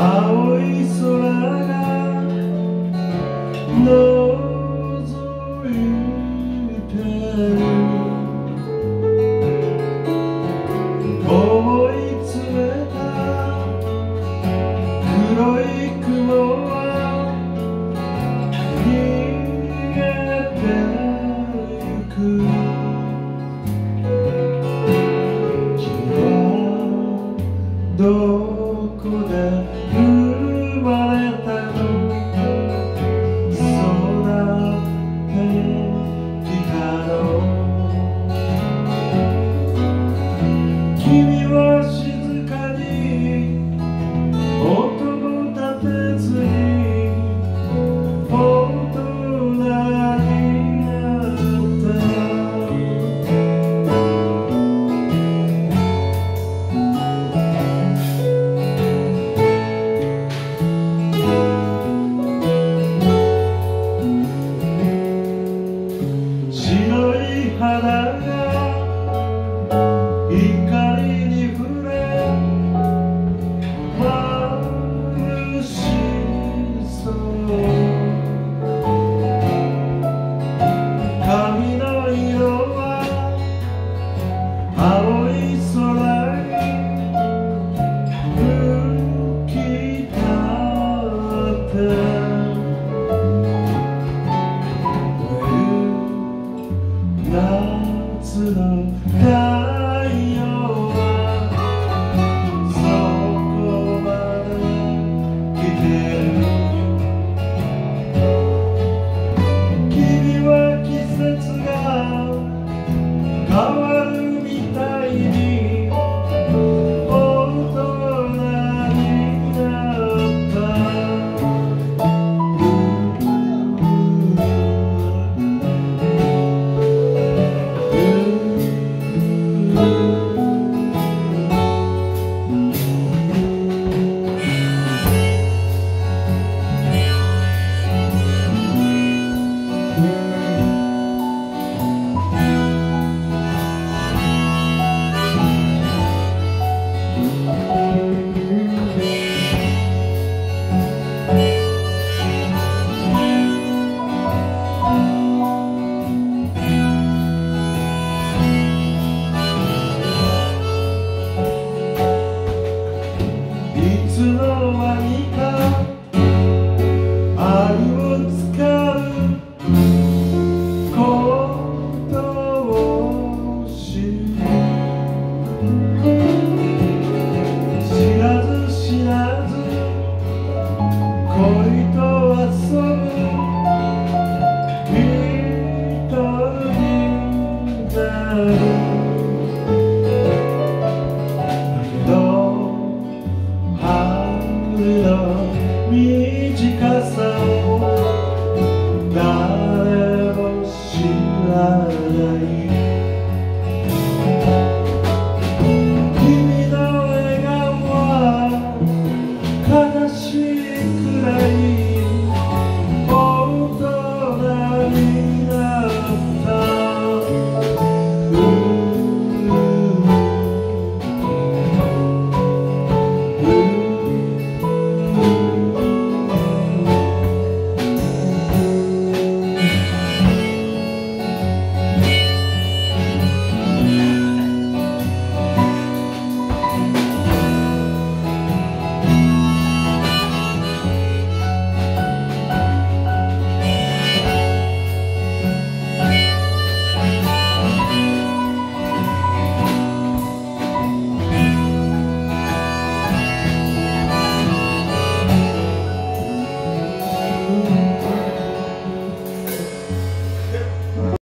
青い空が覗いてる思い詰めた黒い雲は逃げてゆくどこで hara slow